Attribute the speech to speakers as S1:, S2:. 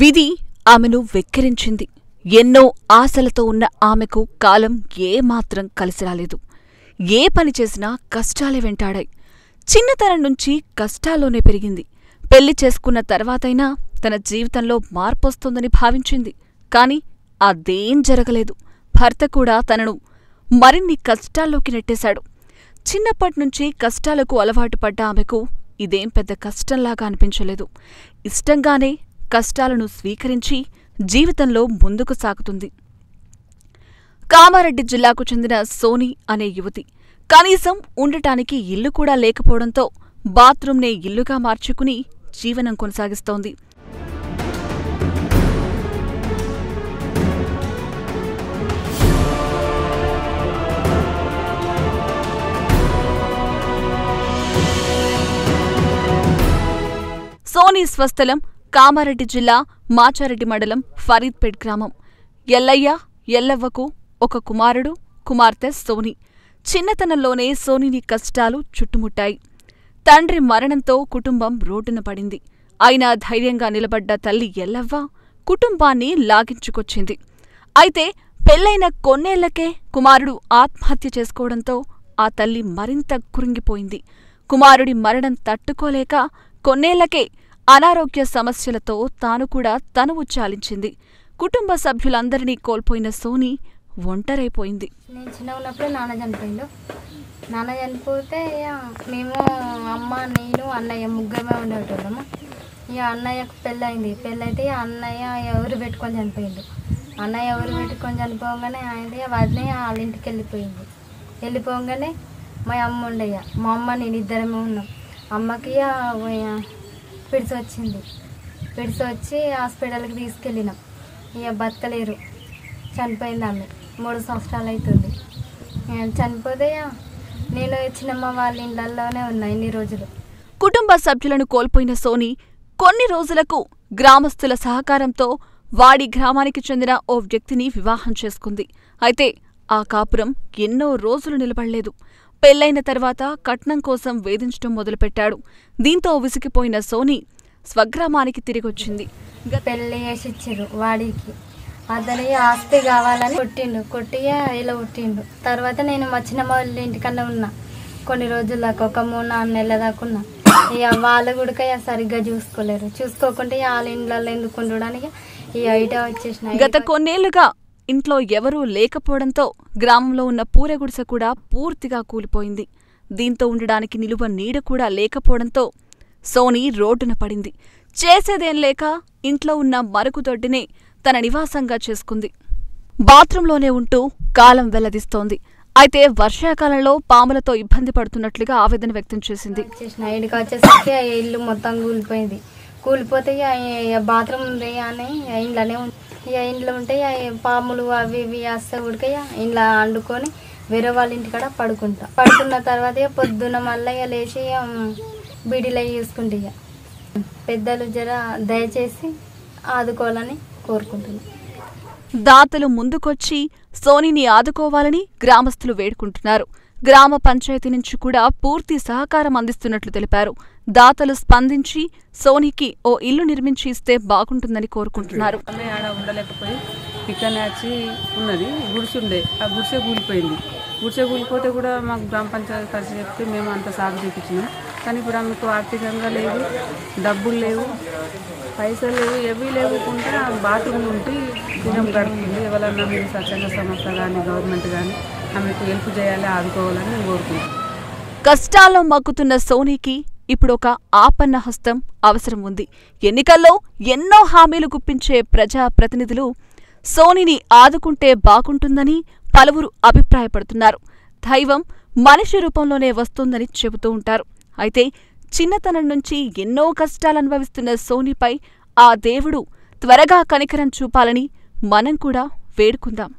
S1: విధి ఆమెను వెక్కిరించింది. ఎన్నో ఆశలతో ఉన్న ఆమెకు కాలం ఏమాత్రం కలిసి రాలేదు. ఏ పని చేసినా కష్టాలే వెంటాడాయి. చిన్నతనం నుంచి కష్టాల్లోనే పెరిగింది. పెళ్ళి చేసుకున్న తర్వాతైనా తన జీవితంలో మార్పొస్తుందని భావించింది. కాని అదేం జరగలేదు. భర్త కూడా తనను మరిన్ని కష్టాల్లోకి నెట్టేశాడు. చిన్నప్పట్నుంచి కష్టాలకు అలవాటు పడ్డ ఆమెకు ఇదేం పెద్ద కష్టంలాగా అనిపించలేదు. ఇష్టంగానే కష్టాలను స్వీకరించి జీవితంలో ముందుకు సాగుతుంది. కామారెడ్డి జిల్లాకు చెందిన సోని అనే యువతి కనీసం ఉండటానికి ఇల్లు కూడా లేకపోవడంతో బాత్రూంనే ఇల్లుగా మార్చుకుని జీవనం కొనసాగిస్తోంది. సోనీ స్వస్థలం కామారెడ్డి జిల్లా మాచారెడ్డి మండలం ఫరీద్పేట్ గ్రామం. ఎల్లయ్య ఎల్లవ్వకు ఒక కుమారుడు కుమార్తె సోని. చిన్నతనంలోనే సోనిని కష్టాలు చుట్టుముట్టాయి. తండ్రి మరణంతో కుటుంబం రోడ్డున పడింది. అయినా ధైర్యంగా నిలబడ్డ తల్లి ఎల్లవ్వ కుటుంబాన్ని లాగించుకొచ్చింది. అయితే పెళ్ళైన కొన్నేళ్ళకే కుమారుడు ఆత్మహత్య చేసుకోవడంతో ఆ తల్లి మరింత కురింగిపోయింది. కుమారుడి మరణం తట్టుకోలేక కొన్నేళ్ళకే అనారోగ్య సమస్యలతో తాను కూడా తనువు చాలించింది. కుటుంబ సభ్యులందరినీ కోల్పోయిన సోని ఒంటరైపోయింది.
S2: నేను చిన్న ఉన్నప్పుడు నాన్న చనిపోయిండు. నాన్న చనిపోతే ఇక మేము అమ్మ నేను అన్నయ్య ముగ్గురమే ఉండేటోళ్ళము. ఇక అన్నయ్యకు పెళ్ళయింది. పెళ్ళైతే అన్నయ్య ఎవరు పెట్టుకొని చనిపోయిండు. అన్నయ్య ఎవరు పెట్టుకొని చనిపోగానే ఆయన వదిలి వాళ్ళ ఇంటికి వెళ్ళిపోయింది. వెళ్ళిపోగానే మా అమ్మ ఉండయ్య మా అమ్మ నేను ఇద్దరమే ఉన్నాం. అమ్మకి ఇక పిడిసి వచ్చింది పిడిసి వచ్చి హాస్పిటల్కి తీసుకెళ్ళినాం. ఇక బతకలేరు. చనిపోయింది ఆమె మూడు సంవత్సరాలు అవుతుంది చనిపోతే నేను చిన్నమ్మ వాళ్ళ ఇళ్ళల్లోనే ఉన్నా ఇన్ని రోజులు.
S1: కుటుంబ సభ్యులను కోల్పోయిన సోని కొన్ని రోజులకు గ్రామస్తుల సహకారంతో వాడి గ్రామానికి చెందిన ఓ వ్యక్తిని వివాహం చేసుకుంది. అయితే ఆ కాపురం ఎన్నో రోజులు నిలబడలేదు. పెళ్ళైన తర్వాత కట్నం కోసం వేధించడం మొదలుపెట్టాడు. దీంతో విసిగిపోయిన సోని స్వగ్రామానికి తిరిగొచ్చింది.
S2: పెళ్ళి చేసి ఇచ్చారు వాడికి. అతని ఆస్తి కావాలని కొట్టిండు. కొట్టి ఇలా కొట్టిండు. తర్వాత నేను మా చిన్నమ్మ వాళ్ళ ఇంటికన్నా ఉన్నా. కొన్ని రోజుల దాకా ఒక మూడు నాలుగు నెలల దాకా ఉన్నా. ఇక వాళ్ళు కూడా ఇక సరిగ్గా చూసుకోలేరు. చూసుకోకుంటే ఇక వాళ్ళ ఇండ్లలో ఎందుకు ఉండడానికి ఈ ఐట వచ్చేసిన
S1: గత కొన్నేళ్ళుగా ఇంట్లో ఎవరూ లేకపోవడంతో గ్రామంలో ఉన్న పూరెగుడిసె కూడా పూర్తిగా కూలిపోయింది. దీంతో ఉండడానికి నిలువ నీడ కూడా లేకపోవడంతో సోని రోడ్డున పడింది. చేసేదేం లేక ఇంట్లో ఉన్న మరుగుదొడ్డినే తన నివాసంగా చేసుకుంది. బాత్రూంలోనే ఉంటూ కాలం వెల్లదిస్తోంది. అయితే వర్షాకాలంలో పాములతో ఇబ్బంది పడుతున్నట్లుగా ఆవేదన వ్యక్తం చేసింది.
S2: ఇల్లు మొత్తం కూలిపోయింది. కూలిపోతాయి బాత్రూమ్ ఉంది అని ఇంట్లోనే ఇక ఇంట్లో ఉంటే పాములు అవి ఇవి వేస్తే ఉడిక ఇంట్లో వండుకొని వేరే వాళ్ళ ఇంటికాడ పడుకుంటా. పడుకున్న తర్వాత ఇక పొద్దున్న మళ్ళీ ఇక లేచి బీడీలు అవి చూసుకుంటే ఇక పెద్దలు జర దయచేసి ఆదుకోవాలని కోరుకుంటున్నాను
S1: దాతలు ముందుకొచ్చి సోనిని ఆదుకోవాలని గ్రామస్తులు వేడుకుంటున్నారు. గ్రామ పంచాయతీ నుంచి కూడా పూర్తి సహకారం అందిస్తున్నట్లు తెలిపారు. దాతలు స్పందించి సోనికి ఓ ఇల్లు నిర్మించి ఇస్తే బాగుంటుందని కోరుకుంటున్నారు.
S3: ఉండలేకపోయి ఉన్నది గుడిసె ఆ గుడిసె కూలిపోయింది. గుడిసె కూలిపోతే కూడా మాకు గ్రామ పంచాయతీ ఖర్చు చెప్తే మేము అంత సాగు చూపించినాం. కానీ ఇప్పుడు ఆమెకు ఆర్థికంగా లేవు డబ్బులు లేవు పైసలు లేవు ఏవి లేవుకుంటే బాత్రూమ్ ఉంటే దినం గడుపుతుంది. ఎవరన్నా మీరు స్వచ్ఛంద సంస్థ కానీ గవర్నమెంట్ కానీ ఆమెకు హెల్ప్ చేయాలి ఆదుకోవాలని నేను కోరుకుంటున్నాను.
S1: కష్టాల్లో మగ్గుతున్న సోనీకి ఇప్పుడొక ఆపన్న హస్తం అవసరం ఉంది ఎన్నికల్లో ఎన్నో హామీలు గుప్పించే ప్రజా ప్రతినిధులు సోనిని ఆదుకుంటే బాగుంటుందని పలువురు అభిప్రాయపడుతున్నారు. దైవం మనిషి రూపంలోనే వస్తుందని చెబుతూ ఉంటారు. అయితే చిన్నతనం నుంచి ఎన్నో కష్టాలనుభవిస్తున్న సోనిపై ఆ దేవుడు త్వరగా కనికరం చూపాలని మనం కూడా వేడుకుందాం.